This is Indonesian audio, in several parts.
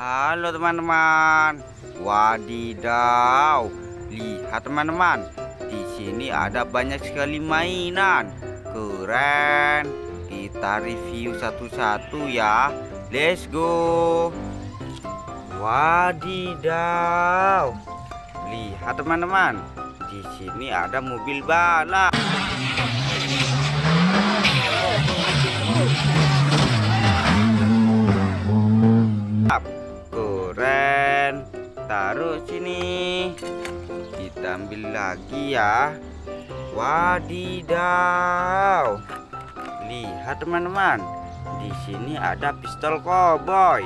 Halo teman-teman. Wadidaw. Lihat teman-teman. Di sini ada banyak sekali mainan. Keren. Kita review satu-satu ya. Let's go. Wadidaw. Lihat teman-teman. Di sini ada mobil balap. Taruh sini. Kita ambil lagi ya. Wadidaw. Lihat teman-teman. Di sini ada pistol koboi.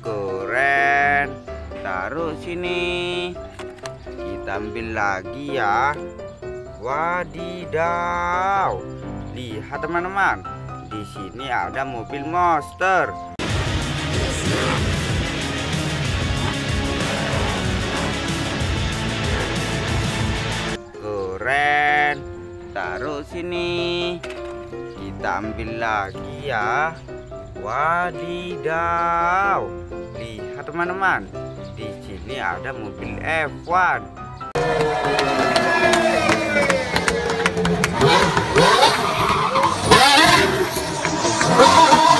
Keren. Taruh sini. Kita ambil lagi ya. Wadidaw. Lihat teman-teman. Di sini ada mobil monster. Keren. Taruh sini. Kita ambil lagi ya. Wadidaw. Lihat teman-teman. Di sini ada mobil F1.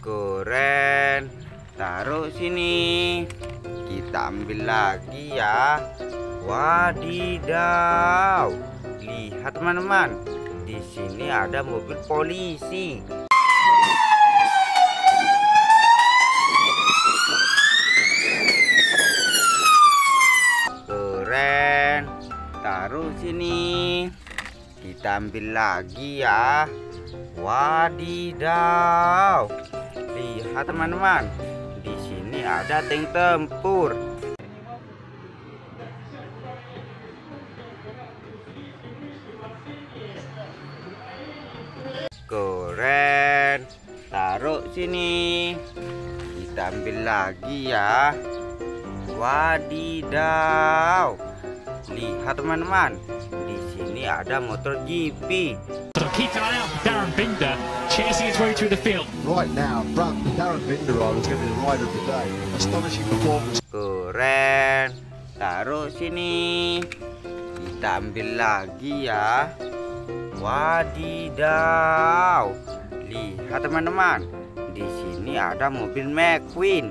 Keren. Taruh sini. Kita ambil lagi ya. Wadidaw. Lihat teman-teman. Di sini ada mobil polisi. Keren. Taruh sini. Kita ambil lagi ya. Wadidaw. Lihat teman-teman. Di sini ada tank tempur. Keren. Taruh sini. Kita ambil lagi ya. Wadidaw. Lihat teman-teman. Di sini ada motor GP. So keep an eye out for Darren Binder chasing his way through the field. Right now, front, Darren Binder, I was going to be the rider of the day. Astonishing performance. Keren. Taruh sini. Kita ambil lagi ya. Wadidaw. Lihat teman-teman. Di sini ada mobil McQueen.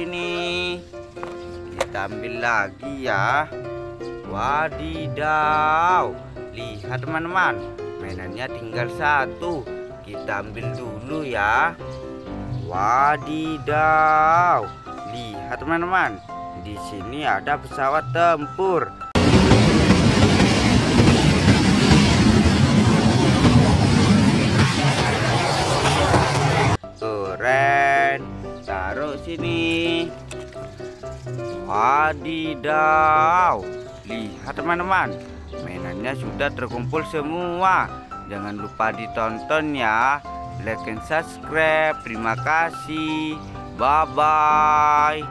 Sini. Kita ambil lagi ya. Wadidaw. Lihat teman-teman. Mainannya tinggal satu. Kita ambil dulu ya. Wadidaw. Lihat teman-teman. Di sini ada pesawat tempur. Sini. Wadidaw. Lihat teman-teman. Mainannya sudah terkumpul semua. Jangan lupa ditonton ya. Like and subscribe. Terima kasih. Bye bye.